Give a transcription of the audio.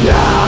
Yeah!